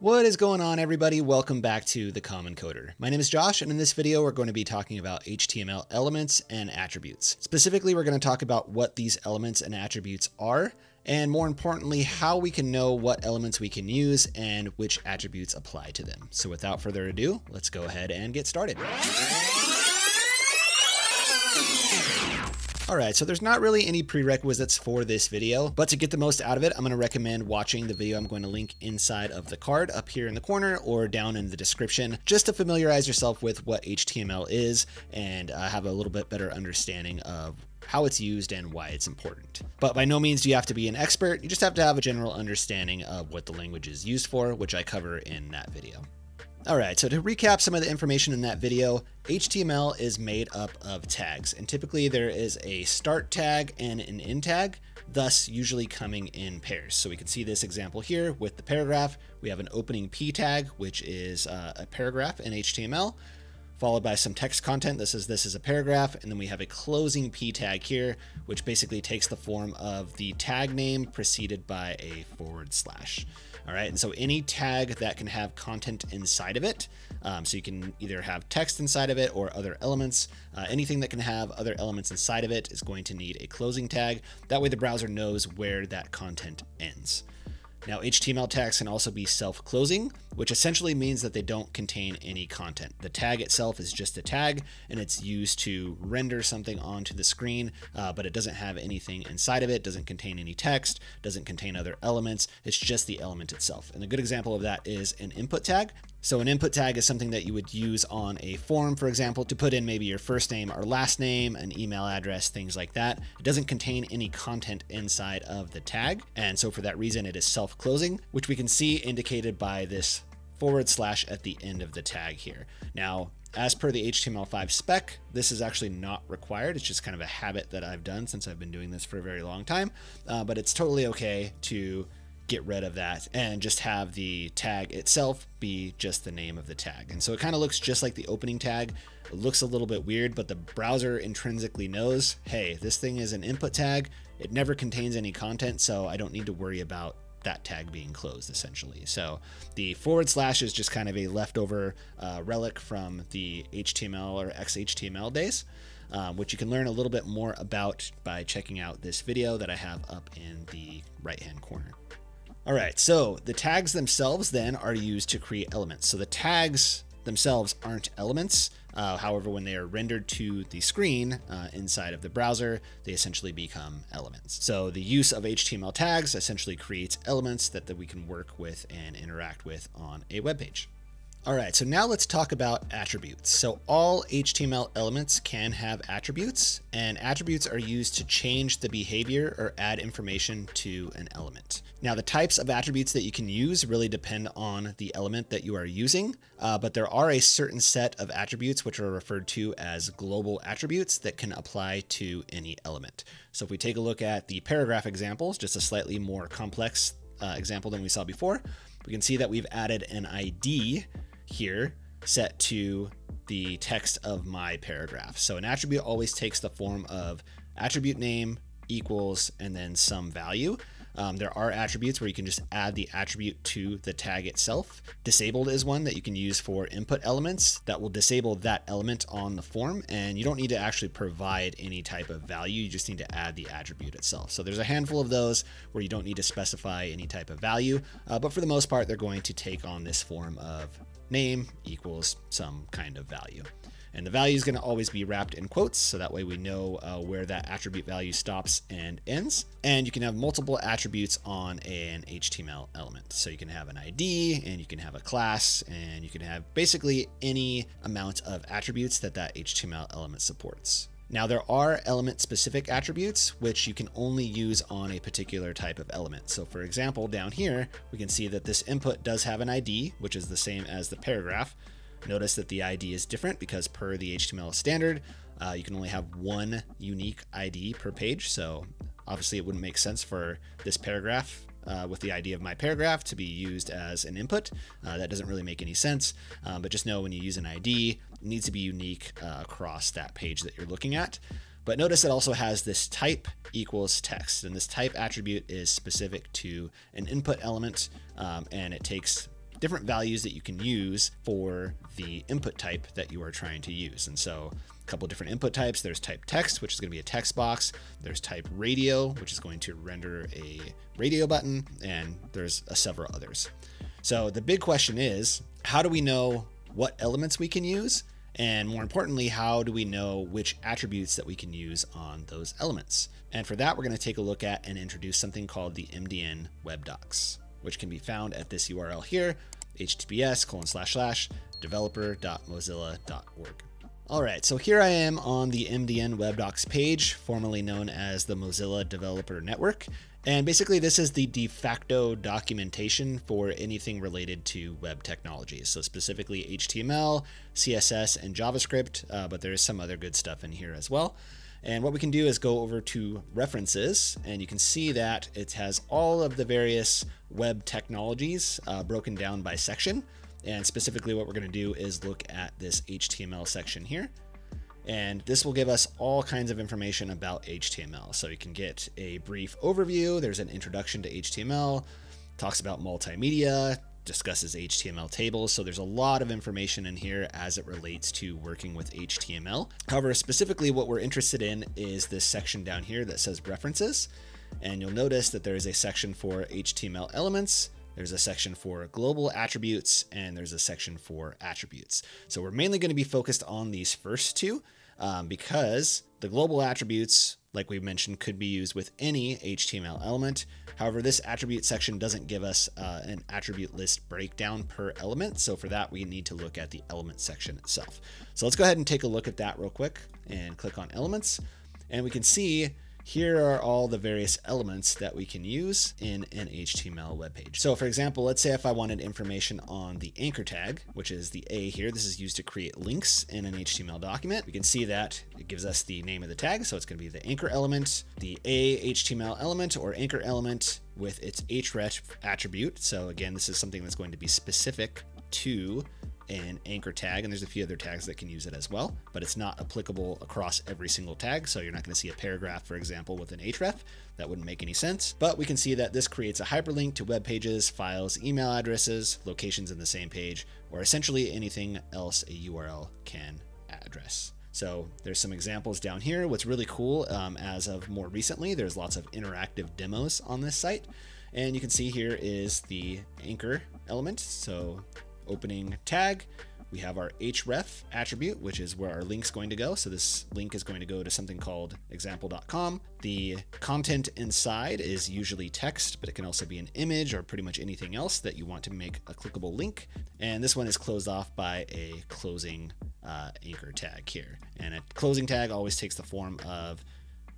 What is going on everybody? Welcome back to The Common Coder. My name is Josh and in this video we're going to be talking about HTML elements and attributes. Specifically we're going to talk about what these elements and attributes are and more importantly how we can know what elements we can use and which attributes apply to them. So without further ado, let's go ahead and get started. Alright, so there's not really any prerequisites for this video, but to get the most out of it, I'm going to recommend watching the video I'm going to link inside of the card up here in the corner or down in the description, just to familiarize yourself with what HTML is and uh, have a little bit better understanding of how it's used and why it's important. But by no means do you have to be an expert, you just have to have a general understanding of what the language is used for, which I cover in that video. Alright, so to recap some of the information in that video, HTML is made up of tags, and typically there is a start tag and an end tag, thus usually coming in pairs. So we can see this example here with the paragraph. We have an opening p tag, which is uh, a paragraph in HTML, followed by some text content. This is this is a paragraph, and then we have a closing p tag here, which basically takes the form of the tag name preceded by a forward slash. All right, and so any tag that can have content inside of it, um, so you can either have text inside of it or other elements, uh, anything that can have other elements inside of it is going to need a closing tag. That way the browser knows where that content ends. Now, HTML tags can also be self-closing, which essentially means that they don't contain any content. The tag itself is just a tag, and it's used to render something onto the screen, uh, but it doesn't have anything inside of it, doesn't contain any text, doesn't contain other elements. It's just the element itself. And a good example of that is an input tag. So an input tag is something that you would use on a form, for example, to put in maybe your first name or last name, an email address, things like that. It doesn't contain any content inside of the tag. And so for that reason, it is self-closing, which we can see indicated by this forward slash at the end of the tag here. Now, as per the HTML5 spec, this is actually not required. It's just kind of a habit that I've done since I've been doing this for a very long time. Uh, but it's totally okay to get rid of that and just have the tag itself be just the name of the tag. And so it kind of looks just like the opening tag. It looks a little bit weird, but the browser intrinsically knows, hey, this thing is an input tag. It never contains any content, so I don't need to worry about that tag being closed essentially. So the forward slash is just kind of a leftover uh, relic from the HTML or XHTML days. Um, which you can learn a little bit more about by checking out this video that I have up in the right hand corner. All right, so the tags themselves then are used to create elements. So the tags themselves aren't elements. Uh, however, when they are rendered to the screen uh, inside of the browser, they essentially become elements. So the use of HTML tags essentially creates elements that, that we can work with and interact with on a web page. All right, so now let's talk about attributes. So all HTML elements can have attributes, and attributes are used to change the behavior or add information to an element. Now, the types of attributes that you can use really depend on the element that you are using, uh, but there are a certain set of attributes which are referred to as global attributes that can apply to any element. So if we take a look at the paragraph examples, just a slightly more complex uh, example than we saw before, we can see that we've added an ID here set to the text of my paragraph. So an attribute always takes the form of attribute name equals and then some value. Um, there are attributes where you can just add the attribute to the tag itself. Disabled is one that you can use for input elements that will disable that element on the form. And you don't need to actually provide any type of value. You just need to add the attribute itself. So there's a handful of those where you don't need to specify any type of value. Uh, but for the most part, they're going to take on this form of name equals some kind of value. And the value is going to always be wrapped in quotes, so that way we know uh, where that attribute value stops and ends. And you can have multiple attributes on an HTML element. So you can have an ID, and you can have a class, and you can have basically any amount of attributes that that HTML element supports. Now there are element specific attributes which you can only use on a particular type of element. So for example, down here, we can see that this input does have an ID, which is the same as the paragraph. Notice that the ID is different because per the HTML standard, uh, you can only have one unique ID per page. So obviously it wouldn't make sense for this paragraph uh, with the ID of my paragraph to be used as an input. Uh, that doesn't really make any sense, um, but just know when you use an ID, it needs to be unique uh, across that page that you're looking at. But notice it also has this type equals text, and this type attribute is specific to an input element, um, and it takes different values that you can use for the input type that you are trying to use. And so a couple different input types. There's type text, which is going to be a text box. There's type radio, which is going to render a radio button. And there's a several others. So the big question is, how do we know what elements we can use? And more importantly, how do we know which attributes that we can use on those elements? And for that, we're going to take a look at and introduce something called the MDN web docs, which can be found at this URL here, https colon slash slash developer.mozilla.org. All right, so here I am on the MDN web docs page, formerly known as the Mozilla Developer Network. And basically, this is the de facto documentation for anything related to web technologies. So, specifically HTML, CSS, and JavaScript, uh, but there is some other good stuff in here as well. And what we can do is go over to references, and you can see that it has all of the various web technologies uh, broken down by section. And specifically, what we're going to do is look at this HTML section here. And this will give us all kinds of information about HTML. So you can get a brief overview. There's an introduction to HTML, talks about multimedia, discusses HTML tables. So there's a lot of information in here as it relates to working with HTML. However, specifically what we're interested in is this section down here that says references. And you'll notice that there is a section for HTML elements, there's a section for global attributes, and there's a section for attributes. So we're mainly going to be focused on these first two um, because the global attributes, like we mentioned, could be used with any HTML element. However, this attribute section doesn't give us uh, an attribute list breakdown per element. So for that, we need to look at the element section itself. So let's go ahead and take a look at that real quick and click on elements. And we can see here are all the various elements that we can use in an HTML web page. So for example, let's say if I wanted information on the anchor tag, which is the A here, this is used to create links in an HTML document. We can see that it gives us the name of the tag. So it's going to be the anchor element, the A HTML element or anchor element with its href attribute. So again, this is something that's going to be specific to an anchor tag, and there's a few other tags that can use it as well, but it's not applicable across every single tag. So you're not going to see a paragraph, for example, with an href. That wouldn't make any sense. But we can see that this creates a hyperlink to web pages, files, email addresses, locations in the same page, or essentially anything else a URL can address. So there's some examples down here. What's really cool, um, as of more recently, there's lots of interactive demos on this site. And you can see here is the anchor element. So opening tag. We have our href attribute, which is where our link's going to go. So this link is going to go to something called example.com. The content inside is usually text, but it can also be an image or pretty much anything else that you want to make a clickable link. And this one is closed off by a closing uh, anchor tag here. And a closing tag always takes the form of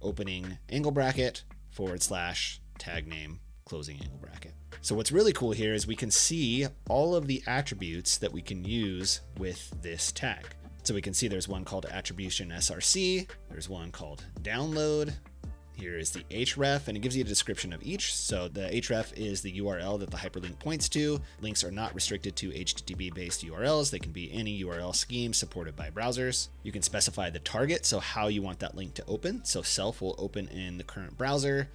opening angle bracket forward slash tag name closing angle bracket. So what's really cool here is we can see all of the attributes that we can use with this tag. So we can see there's one called attribution src, there's one called download, here is the href, and it gives you a description of each. So the href is the URL that the hyperlink points to. Links are not restricted to HTTP based URLs. They can be any URL scheme supported by browsers. You can specify the target, so how you want that link to open. So self will open in the current browser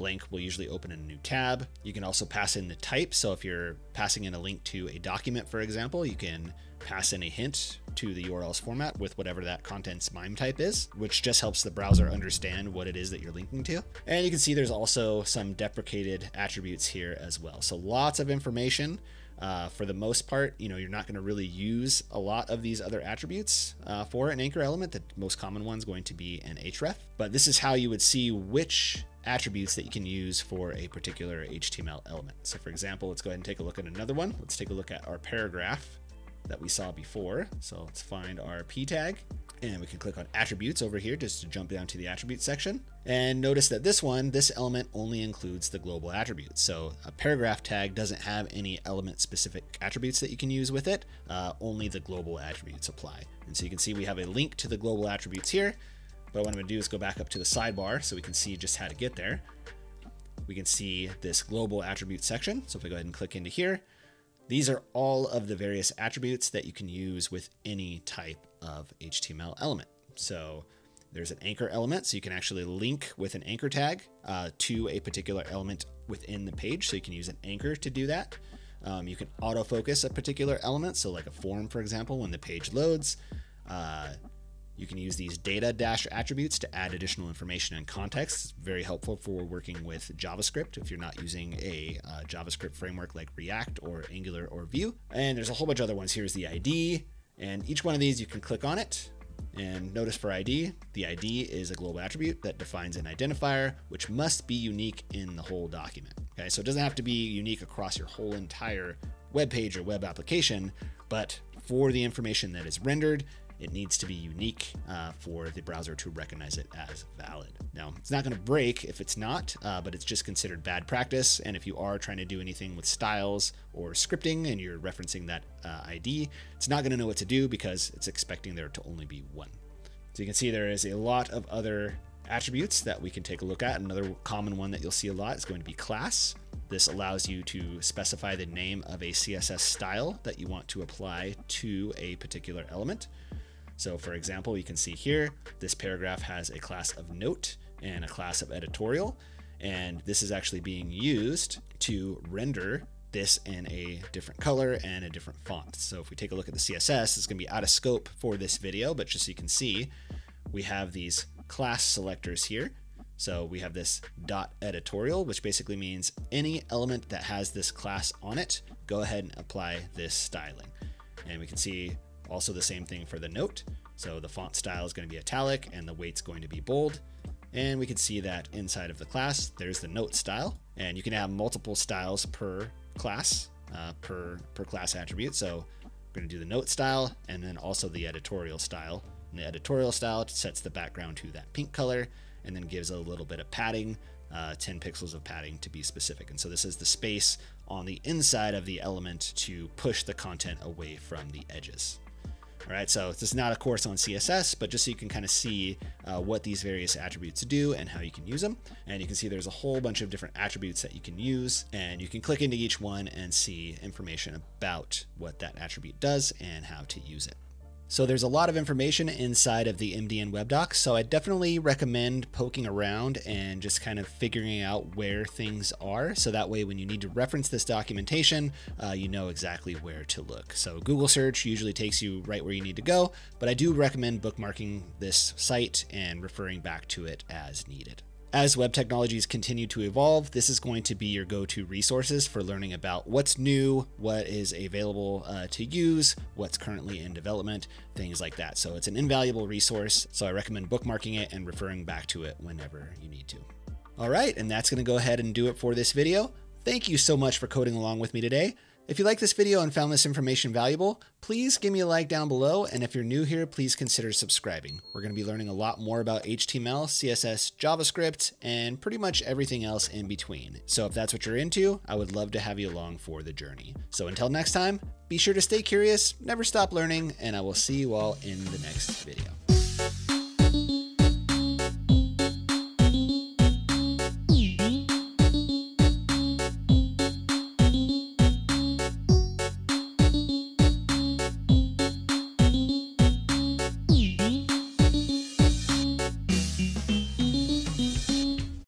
blank will usually open a new tab. You can also pass in the type. So if you're passing in a link to a document, for example, you can pass in a hint to the URL's format with whatever that content's MIME type is, which just helps the browser understand what it is that you're linking to. And you can see there's also some deprecated attributes here as well. So lots of information. Uh, for the most part, you know, you're not going to really use a lot of these other attributes uh, for an anchor element. The most common one is going to be an href. But this is how you would see which attributes that you can use for a particular HTML element. So for example, let's go ahead and take a look at another one. Let's take a look at our paragraph that we saw before. So let's find our p tag and we can click on attributes over here just to jump down to the attribute section. And notice that this one, this element only includes the global attributes. So a paragraph tag doesn't have any element specific attributes that you can use with it. Uh, only the global attributes apply. And so you can see we have a link to the global attributes here. But what I'm to do is go back up to the sidebar so we can see just how to get there. We can see this global attribute section. So if we go ahead and click into here, these are all of the various attributes that you can use with any type of HTML element. So there's an anchor element, so you can actually link with an anchor tag uh, to a particular element within the page. So you can use an anchor to do that. Um, you can autofocus a particular element, so like a form, for example, when the page loads. Uh, you can use these data dash attributes to add additional information and context. It's very helpful for working with JavaScript if you're not using a uh, JavaScript framework like React or Angular or Vue. And there's a whole bunch of other ones. Here's the ID, and each one of these you can click on it. And notice for ID, the ID is a global attribute that defines an identifier, which must be unique in the whole document. Okay, so it doesn't have to be unique across your whole entire web page or web application, but for the information that is rendered, it needs to be unique uh, for the browser to recognize it as valid. Now, it's not going to break if it's not, uh, but it's just considered bad practice. And if you are trying to do anything with styles or scripting and you're referencing that uh, ID, it's not going to know what to do because it's expecting there to only be one. So you can see there is a lot of other attributes that we can take a look at. Another common one that you'll see a lot is going to be class. This allows you to specify the name of a CSS style that you want to apply to a particular element. So for example, you can see here, this paragraph has a class of note and a class of editorial. And this is actually being used to render this in a different color and a different font. So if we take a look at the CSS, it's gonna be out of scope for this video, but just so you can see, we have these class selectors here. So we have this dot editorial, which basically means any element that has this class on it, go ahead and apply this styling. And we can see also the same thing for the note. So the font style is going to be italic and the weight's going to be bold. And we can see that inside of the class, there's the note style. And you can have multiple styles per class, uh, per, per class attribute. So we're going to do the note style and then also the editorial style. And the editorial style sets the background to that pink color and then gives a little bit of padding, uh, 10 pixels of padding to be specific. And so this is the space on the inside of the element to push the content away from the edges. All right, so this is not a course on CSS, but just so you can kind of see uh, what these various attributes do and how you can use them. And you can see there's a whole bunch of different attributes that you can use, and you can click into each one and see information about what that attribute does and how to use it. So there's a lot of information inside of the MDN web doc, so I definitely recommend poking around and just kind of figuring out where things are. So that way, when you need to reference this documentation, uh, you know exactly where to look. So Google search usually takes you right where you need to go, but I do recommend bookmarking this site and referring back to it as needed. As web technologies continue to evolve, this is going to be your go to resources for learning about what's new, what is available uh, to use, what's currently in development, things like that. So it's an invaluable resource. So I recommend bookmarking it and referring back to it whenever you need to. All right, and that's going to go ahead and do it for this video. Thank you so much for coding along with me today. If you like this video and found this information valuable, please give me a like down below. And if you're new here, please consider subscribing. We're going to be learning a lot more about HTML, CSS, JavaScript, and pretty much everything else in between. So if that's what you're into, I would love to have you along for the journey. So until next time, be sure to stay curious, never stop learning, and I will see you all in the next video.